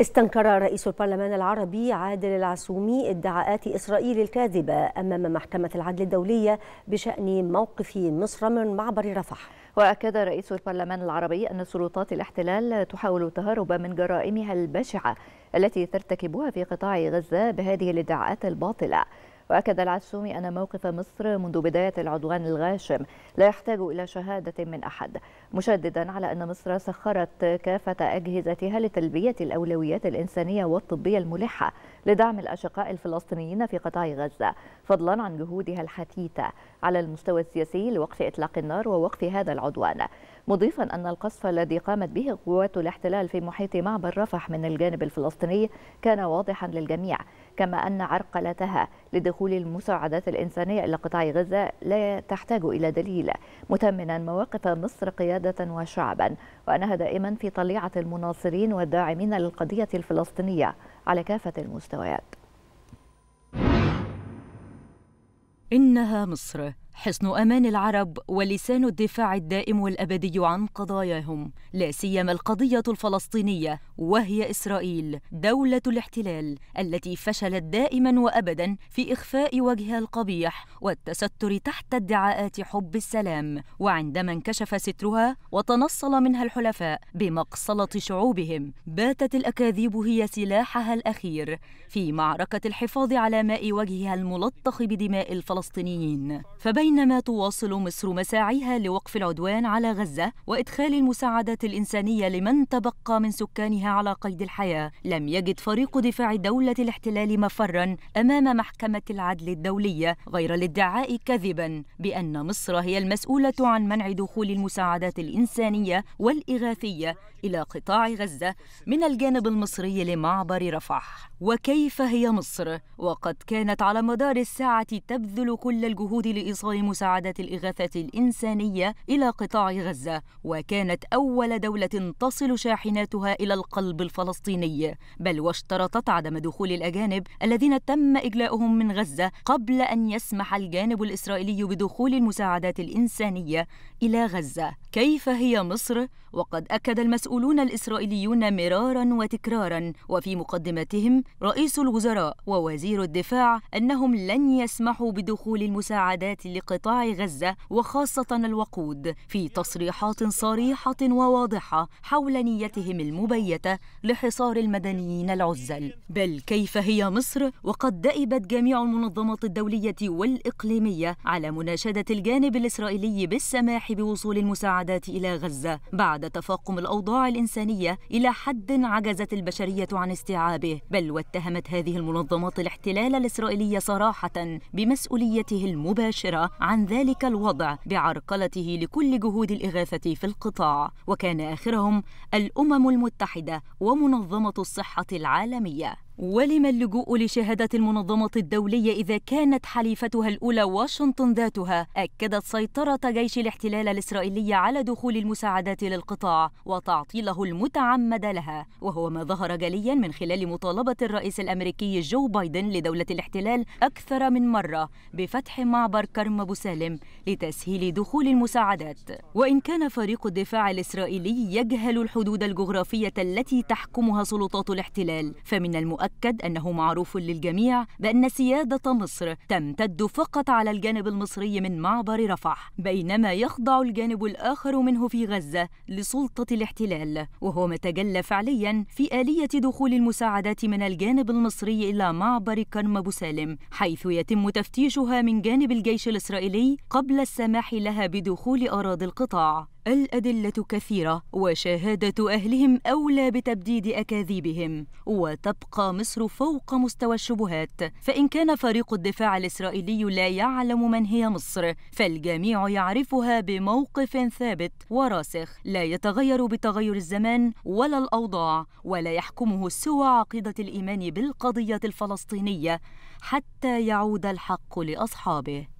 استنكر رئيس البرلمان العربي عادل العسومي ادعاءات إسرائيل الكاذبة أمام محكمة العدل الدولية بشأن موقف مصر من معبر رفح. وأكد رئيس البرلمان العربي أن سلطات الاحتلال تحاول التهرب من جرائمها البشعة التي ترتكبها في قطاع غزة بهذه الادعاءات الباطلة. وأكد العسومي أن موقف مصر منذ بداية العدوان الغاشم لا يحتاج إلى شهادة من أحد مشددا على أن مصر سخرت كافة أجهزتها لتلبية الأولويات الإنسانية والطبية الملحة لدعم الأشقاء الفلسطينيين في قطاع غزة فضلا عن جهودها الحثيثة على المستوى السياسي لوقف إطلاق النار ووقف هذا العدوان. مضيفا أن القصف الذي قامت به قوات الاحتلال في محيط معبر رفح من الجانب الفلسطيني كان واضحا للجميع كما أن عرقلتها لدخول المساعدات الإنسانية إلى قطاع غزة لا تحتاج إلى دليل متمنا مواقف مصر قيادة وشعبا وأنها دائما في طليعة المناصرين والداعمين للقضية الفلسطينية على كافة المستويات. إنها مصر. حصن أمان العرب ولسان الدفاع الدائم والأبدي عن قضاياهم لا سيما القضية الفلسطينية وهي إسرائيل دولة الاحتلال التي فشلت دائما وابدا في إخفاء وجهها القبيح والتستر تحت ادعاءات حب السلام. وعندما انكشف سترها وتنصل منها الحلفاء بمقصلة شعوبهم باتت الأكاذيب هي سلاحها الأخير في معركة الحفاظ على ماء وجهها الملطخ بدماء الفلسطينيين. فبين بينما تواصل مصر مساعيها لوقف العدوان على غزة وإدخال المساعدات الإنسانية لمن تبقى من سكانها على قيد الحياة لم يجد فريق دفاع دولة الاحتلال مفرا أمام محكمة العدل الدولية غير الادعاء كذبا بأن مصر هي المسؤولة عن منع دخول المساعدات الإنسانية والإغاثية إلى قطاع غزة من الجانب المصري لمعبر رفح. وكيف هي مصر؟ وقد كانت على مدار الساعة تبذل كل الجهود لإيصال مساعدات الإغاثة الإنسانية إلى قطاع غزة وكانت أول دولة تصل شاحناتها إلى القلب الفلسطيني. بل واشترطت عدم دخول الأجانب الذين تم إجلاؤهم من غزة قبل أن يسمح الجانب الإسرائيلي بدخول المساعدات الإنسانية إلى غزة. كيف هي مصر؟ وقد أكد المسؤولون الإسرائيليون مرارا وتكرارا وفي مقدمتهم رئيس الوزراء ووزير الدفاع أنهم لن يسمحوا بدخول المساعدات لقطاع غزة وخاصة الوقود في تصريحات صريحة وواضحة حول نيتهم المبيتة لحصار المدنيين العزل. بل كيف هي مصر؟ وقد دأبت جميع المنظمات الدولية والإقليمية على مناشدة الجانب الإسرائيلي بالسماح بوصول المساعدات إلى غزة بعد تفاقم الأوضاع الإنسانية إلى حد عجزت البشرية عن استيعابه. بل واتهمت هذه المنظمات الاحتلال الإسرائيلي صراحة بمسؤوليته المباشرة عن ذلك الوضع بعرقلته لكل جهود الإغاثة في القطاع وكان آخرهم الأمم المتحدة ومنظمة الصحة العالمية. ولم اللجوء لشهادة المنظمة الدولية إذا كانت حليفتها الأولى واشنطن ذاتها؟ أكدت سيطرة جيش الاحتلال الإسرائيلي على دخول المساعدات للقطاع وتعطيله المتعمد لها. وهو ما ظهر جليا من خلال مطالبة الرئيس الأمريكي جو بايدن لدولة الاحتلال أكثر من مرة بفتح معبر كرم أبو سالم لتسهيل دخول المساعدات. وإن كان فريق الدفاع الإسرائيلي يجهل الحدود الجغرافية التي تحكمها سلطات الاحتلال فمن المؤكد المؤكد أنه معروف للجميع بأن سيادة مصر تمتد فقط على الجانب المصري من معبر رفح بينما يخضع الجانب الآخر منه في غزة لسلطة الاحتلال وهو ما تجلى فعليا في آلية دخول المساعدات من الجانب المصري إلى معبر كرم أبو سالم حيث يتم تفتيشها من جانب الجيش الإسرائيلي قبل السماح لها بدخول أراضي القطاع. الأدلة كثيرة وشهادة أهلهم أولى بتبديد أكاذيبهم وتبقى مصر فوق مستوى الشبهات. فإن كان فريق الدفاع الإسرائيلي لا يعلم من هي مصر فالجميع يعرفها بموقف ثابت وراسخ. لا يتغير بتغير الزمان ولا الأوضاع ولا يحكمه سوى عقيدة الإيمان بالقضية الفلسطينية حتى يعود الحق لأصحابه.